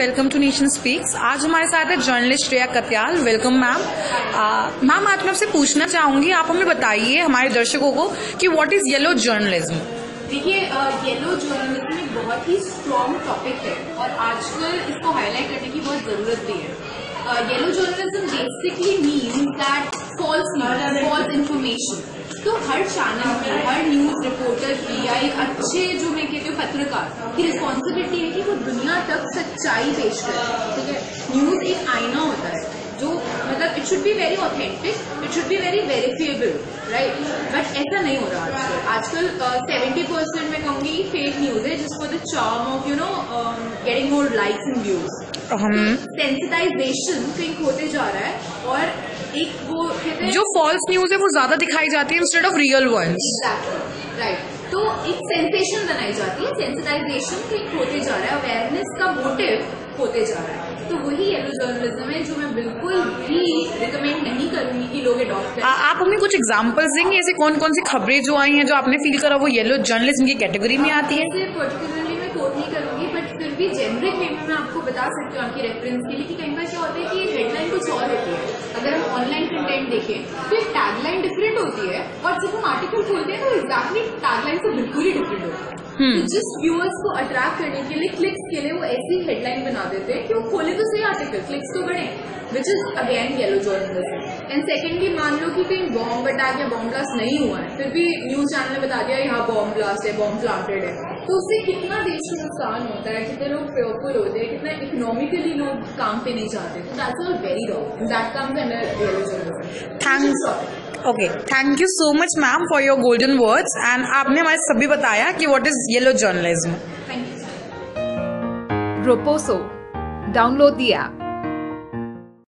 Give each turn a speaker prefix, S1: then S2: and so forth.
S1: Welcome to nation speaks आज हमारे साथ है journalist Shreya Katyal. Welcome ma'am ma'am आज मैं आपसे पूछना चाहूँगी आप हमें बताइए हमारे दर्शकों को कि व्हाट इज़ येलो जर्नलिज्म
S2: देखिए येलो जर्नलिज्म एक बहुत ही स्ट्रॉन्ग टॉपिक है और आजकल इसको हाईलाइट करने की बहुत ज़रूरत भी है। Yellow journalism basically means that false false information तो हर चैनल की हर न्यूज़ रिपोर्टर की या एक अच्छे जो मैं कहती हूँ पत्रकार की रिस्पॉन्सिबिलिटी है कि वो दुनिया तक सच्चाई पेश करे ठीक है? न्यूज़ एक आईना होता है जो मतलब it should be very authentic it should be very verifiable right but ऐसा नहीं हो रहा आजकल। आजकल सेवेंटी परसेंट मैं कहूँगी फेक न्यूज़ है जिसको the charm of you know getting more likes and views sensitization think होते जा रहा है और एक वो
S1: जो फॉल्स न्यूज़ है वो ज़्यादा दिखाई जाती है instead of real ones
S2: right तो एक सेंसेशन बनाई जाती है सेंसिटाइजेशन होते जा रहा है अवेयरनेस का मोटिव होते जा रहा है। तो वही येलो जर्नलिज्म है जो मैं बिल्कुल भी रिकमेंड नहीं करूँगी कि लोग अडॉप्ट करें।
S1: आप हमें कुछ एग्जांपल्स देंगे? ऐसे कौन कौन सी खबरें जो आई हैं जो आपने फील करा? वो येलो जर्नलिज्म की कैटेगरी में आती है।
S2: पर्टिकुलरली मैं कोट नहीं करूँगी बट फिर भी जेनरिक वे में मैं आपको बता सकती हूँ आपकी रेफरेंस के लिए कि कई बार क्या होता है कि ये हेडलाइन कुछ और होती है अगर हम ऑनलाइन कंटेंट देखें तो एक टैगलाइन डिफरेंट होती है और जब हम आर्टिकल खोलते हैं तो एग्जैक्टली टैगलाइन से बिल्कुल ही डिफरेंट होता है। तो जिस व्यूअर्स को अट्रैक्ट करने के लिए क्लिक्स के लिए वो ऐसी हेडलाइन बना देते हैं कि वो खोले तो सही आर्टिकल क्लिक्स तो बढ़े which is again yellow journalism and secondly मान लो कि कहीं बॉम्ब अटैक या बॉम्ब ब्लास्ट नहीं हुआ है फिर भी न्यूज़ चैनल ने बता दिया यहाँ बॉम्ब ब्लास्ट है बॉम्ब प्लांटेड है। तो उससे कितना देश को नुकसान होता है कितने लोग फेयरफुल होते हैं कितना इकोनॉमिकली लोग काम पे नहीं जाते तो that's all very wrong that comes under
S1: thanks okay thank you so much ma'am for your golden words and आपने हमारे सभी बताया कि what is yellow journalism
S2: thank you
S3: Roposo. Download the app.